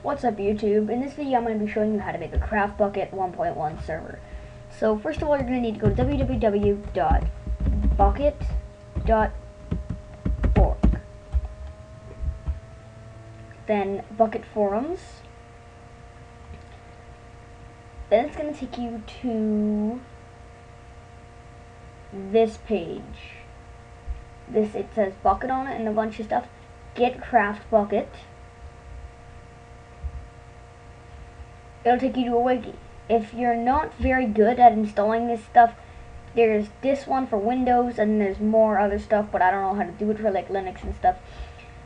What's up YouTube? In this video I'm going to be showing you how to make a CraftBukkit 1.1 server. So first of all you're going to need to go to www.bukkit.org Then Bukkit Forums. Then it's going to take you to this page. This it says Bukkit on it and a bunch of stuff. Get CraftBukkit. It'll take you to a wiki. If you're not very good at installing this stuff, there's this one for Windows, and there's more other stuff, but I don't know how to do it for like Linux and stuff.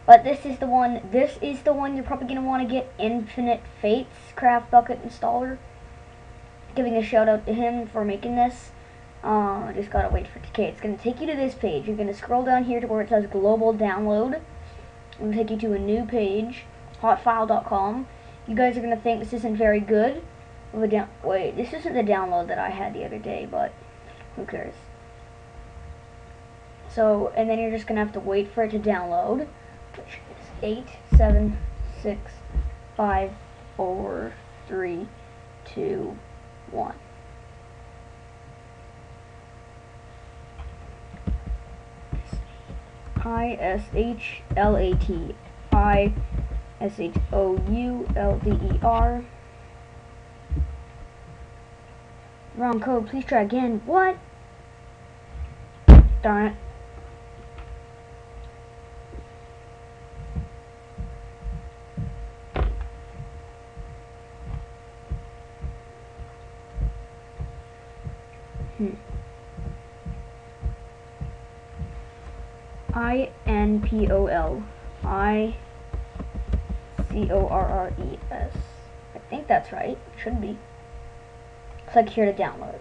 But this is the one, this is the one you're probably going to want to get, Infinite Fates CraftBukkit installer. Giving a shout out to him for making this. Uh, I just gotta wait for it to okay, It's gonna take you to this page. You're gonna scroll down here to where it says global download. It'll take you to a new page, hotfile.com you guys are going to think this isn't very good. Wait, this isn't the download that I had the other day, but who cares. So, and then you're just going to have to wait for it to download, which is 8, 7, 6, 5, 4, 3, 2, 1. I S H L A T I S H O U L D E R. Wrong code. Please try again. What? Darn it. Hmm. I N P O L. I C-O-R-R-E-S. I think that's right. Should be. Click here to download.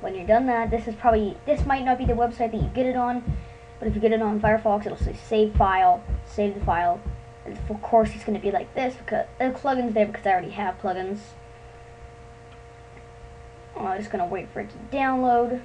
When you're done that, this is probably, this might not be the website that you get it on, but if you get it on Firefox, it'll say save file, save the file. And of course, it's going to be like this because the plugin's there because I already have plugins. I'm just going to wait for it to download.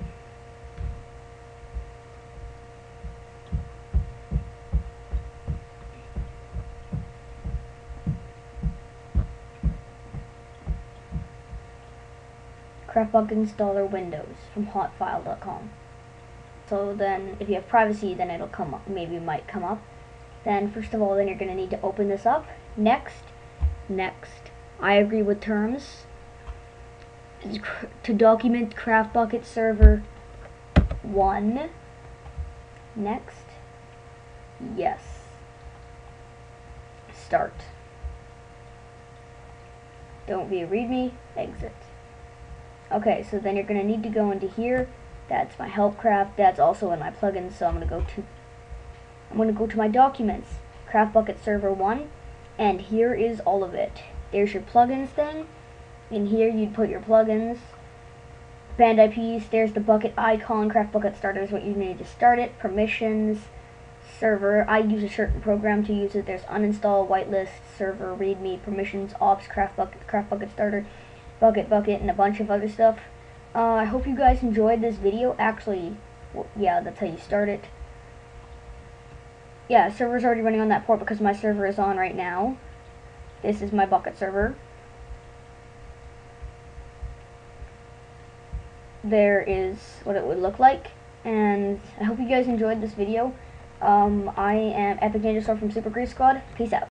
CraftBukkit installer Windows from hotfile.com. So then, if you have privacy, then it'll come up. Maybe it might come up. Then, first of all, then you're going to need to open this up. Next, next, I agree with terms. To document CraftBukkit server 1. Next, yes. Start. Don't be a readme, exit. Okay, so then you're going to need to go into here. That's my helpcraft. That's also in my plugins, so I'm going to go to I'm going to go to my documents, CraftBukkit Server 1, and here is all of it. There's your plugins thing. In here you'd put your plugins, band IPs, there's the Bukkit icon, CraftBukkit Starter is what you need to start it, permissions, server, I use a certain program to use it, there's uninstall, whitelist, server, readme, permissions, ops, CraftBukkit, CraftBukkit Starter, Bukkit Bucket, and a bunch of other stuff. Uh, I hope you guys enjoyed this video. Actually, well, yeah, that's how you start it. Yeah, server's already running on that port because my server is on right now. This is my Bukkit server. There is what it would look like. And I hope you guys enjoyed this video. Um, I am Epic Ninja Storm from Super Grief Squad. Peace out.